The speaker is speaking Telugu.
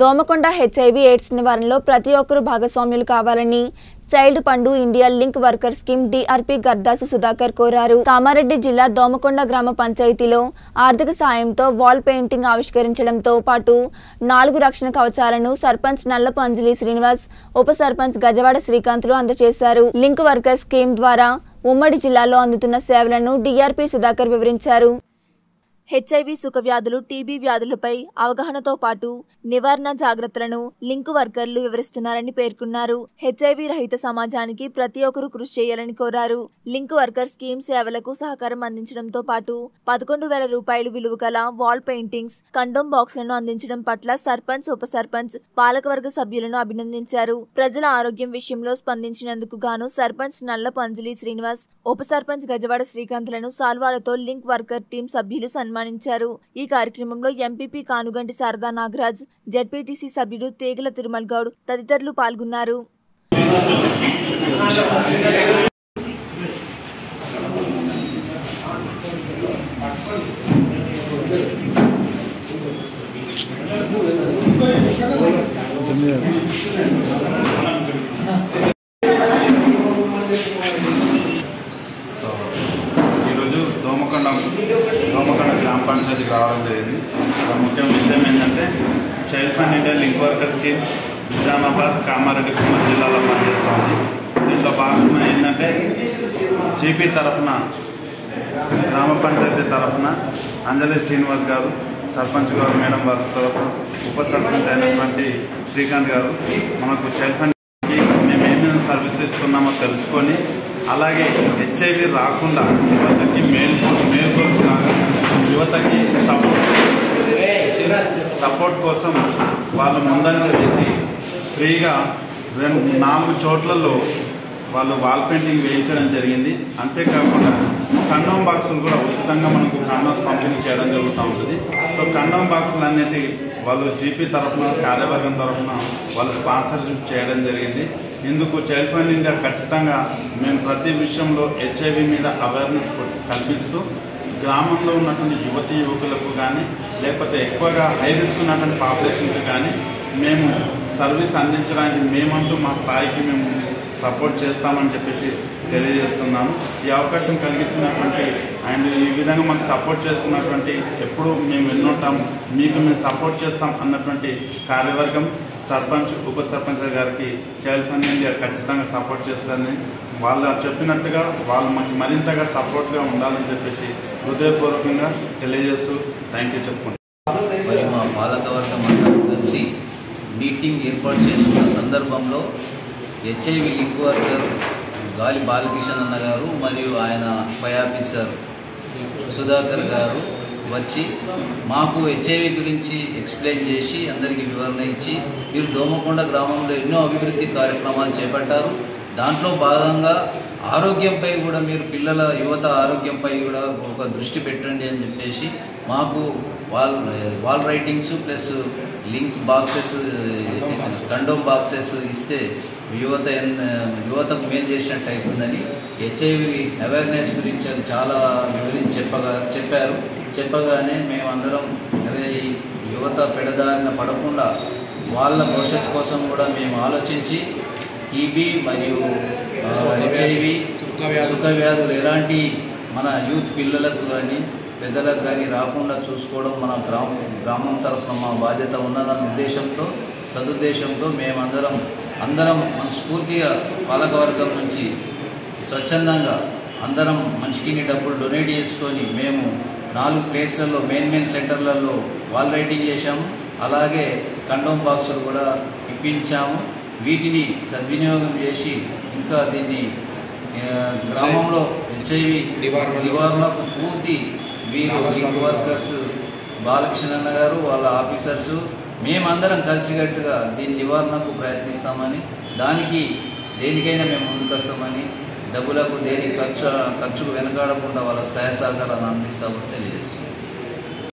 దోమకొండ హెచ్ఐవి ఎయిడ్స్ నివారణలో ప్రతి ఒక్కరూ భాగస్వామ్యులు కావాలని child fund India link worker scheme DRP Gardasu Sudhakar కోరారు. కామారెడ్డి జిల్లా దోమకొండ గ్రామ పంచాయతీలో ఆర్థిక సాయంతో వాల్ పెయింటింగ్ ఆవిష్కరించడంతో పాటు నాలుగు రక్షణ కవచాలను సర్పంచ్ నల్లపు అంజలి శ్రీనివాస్ ఉప సర్పంచ్ గజవాడ శ్రీకాంత్లు అందజేశారు. లింక్ వర్కర్ స్కీమ్ ద్వారా ఉమ్మడి జిల్లాలో అందుతున్న సేవలను డిఆర్పి సుధాకర్ వివరించారు. హెచ్ఐవి సుఖవ్యాధులు టీబీ వ్యాధులపై అవగాహనతో పాటు నివారణ జాగ్రత్తలను లింక్ వర్కర్లు వివరిస్తున్నారని పేర్కొన్నారు. హెచ్ఐవి రహిత సమాజానికి ప్రతి ఒక్కరూ కృషి చేయాలని కోరారు. లింక్ వర్కర్ స్కీమ్ సేవలకు సహకారం అందించడంతో పాటు పదకొండు వేల రూపాయలు విలువ గల వాల్ పెయింటింగ్స్ కండోమ్ బాక్స్లను అందించడం పట్ల సర్పంచ్ ఉప సర్పంచ్ పాలకవర్గ సభ్యులను అభినందించారు. ప్రజల ఆరోగ్యం విషయంలో స్పందించినందుకు గాను సర్పంచ్ నల్లపు అంజలి శ్రీనివాస్ ఉప సర్పంచ్ గజవాడ శ్రీకాంత్లను సాల్వాలతో లింక్ వర్కర్ టీం సభ్యులు సన్మానించారు. ఈ కార్యక్రమంలో ఎంపీపీ కానుగంటి శారదా నాగరాజ్ జడ్పీటీసీ సభ్యుడు తేగల తిరుమల్ గౌడ్ తదితరులు పాల్గొన్నారు. రావడం జరిగింది. ముఖ్య విషయం ఏంటంటే child fund India link worker scheme Nizamabad Kamareddy Kumar జిల్లాలో పనిచేస్తుంది. దీంట్లో భాగంగా ఏంటంటే జీపీ తరఫున గ్రామ పంచాయతీ తరఫున అంజలి శ్రీనివాస్ గారు సర్పంచ్ గారు మేడం వారి తరఫున ఉప సర్పంచ్ అయినటువంటి శ్రీకాంత్ గారు మనకు చైల్డ్ ఫండ్ మేము ఏమేమి సర్వీస్ ఇస్తున్నామో తెలుసుకొని అలాగే హెచ్ఐవి రాకుండా యువతకి మేలు యువతకి సపోర్ట్ సపోర్ట్ కోసం వాళ్ళు ముందంజ వేసి ఫ్రీగా రెండు నాలుగు చోట్లలో వాళ్ళు వాల్ పెయింటింగ్ వేయించడం జరిగింది. అంతేకాకుండా కండోమ్ బాక్సులు కూడా ఉచితంగా మనకు కండోమ్స్ పంపిణీ చేయడం జరుగుతూ ఉంటుంది. సో కండోమ్ బాక్సులు అన్నిటి వాళ్ళు జీపీ తరఫున కార్యవర్గం తరఫున వాళ్ళు స్పాన్సర్షిప్ చేయడం జరిగింది. ఇందుకు చైల్డ్ ఫండ్ ఇండియా ఖచ్చితంగా మేము ప్రతి విషయంలో హెచ్ఐవి మీద అవేర్నెస్ కల్పిస్తూ గ్రామంలో ఉన్నటువంటి యువతి యువకులకు కానీ లేకపోతే ఎక్కువగా హై రిస్క్ ఉన్నటువంటి పాపులేషన్కి కానీ మేము సర్వీస్ అందించడానికి మేమంటూ మా స్థాయికి మేము సపోర్ట్ చేస్తామని చెప్పేసి తెలియజేస్తున్నాను ఈ అవకాశం కలిగించినటువంటి అండ్ ఈ విధంగా మాకు సపోర్ట్ చేస్తున్నటువంటి ఎప్పుడు మేము ఎన్నుంటాం మీకు మేము సపోర్ట్ చేస్తాం అన్నటువంటి కార్యవర్గం సర్పంచ్ ఉప సర్పంచ్ గారికి చైల్డ్ ఫండ్ ఇండియా ఖచ్చితంగా సపోర్ట్ చేస్తారని వాళ్ళు చెప్పినట్టుగా వాళ్ళు మనకి మరింతగా సపోర్ట్గా ఉండాలని చెప్పేసి హృదయపూర్వకంగా తెలియజేస్తూ థ్యాంక్ యూ చెప్పుకుంటాను మరి మా పాలకవర్గం అందరూ కలిసి మీటింగ్ ఏర్పాటు చేసుకున్న సందర్భంలో హెచ్ఐవి లింక్ వర్కర్ గాలి బాలకిషన్ అన్న గారు మరియు ఆయన పై ఆఫీసర్ సుధాకర్ గారు వచ్చి మాకు హెచ్ఐవి గురించి ఎక్స్ప్లెయిన్ చేసి అందరికీ వివరణ ఇచ్చి మీరు దోమకొండ గ్రామంలో ఎన్నో అభివృద్ధి కార్యక్రమాలు చేపట్టారు. దాంట్లో భాగంగా ఆరోగ్యంపై కూడా మీరు పిల్లల యువత ఆరోగ్యంపై కూడా ఒక దృష్టి పెట్టండి అని చెప్పేసి మాకు wall wall writings plus link boxes condom boxes ఇస్తే యువత యువతకు మేలు చేసినట్టు అవుతుందని హెచ్ఐవి అవేర్నెస్ గురించి అది చాలా వివరించి చెప్పగా చెప్పారు. చెప్పగానే మేమందరం ఈ యువత పెడదారిన పడకుండా వాళ్ళ భవిష్యత్తు కోసం కూడా మేము ఆలోచించి టీబీ మరియు హెచ్ఐవి సుఖ వ్యాధులు ఎలాంటి మన యూత్ పిల్లలకు కానీ పెద్దలకు కానీ రాకుండా చూసుకోవడం మన గ్రామం గ్రామం తరఫున మా బాధ్యత ఉన్నదన్న ఉద్దేశంతో సదుద్దేశంతో మేమందరం అందరం మనస్ఫూర్తిగా పాలకవర్గం నుంచి స్వచ్ఛందంగా అందరం మనిషికి డబ్బులు డొనేట్ చేసుకొని మేము నాలుగు ప్లేస్లలో మెయిన్ మెయిన్ సెంటర్లలో వాల్ రైటింగ్ చేశాము. అలాగే కండోమ్ బాక్సులు కూడా ఇప్పించాము. వీటిని సద్వినియోగం చేసి ఇంకా దీన్ని గ్రామంలో హెచ్ఐవి నివారణకు పూర్తి వీరు లింక్ వర్కర్స్ బాలకృష్ణ గారు వాళ్ళ ఆఫీసర్స్ మేమందరం కలిసికట్టుగా దీని నివారణకు ప్రయత్నిస్తామని దానికి దేనికైనా మేము ముందుకు వస్తామని డబ్బులకు దేనికి ఖర్చు ఖర్చుకు వెనకాడకుండా వాళ్ళకి సహాయ సహకారాన్ని అందిస్తామని తెలియజేస్తున్నాం.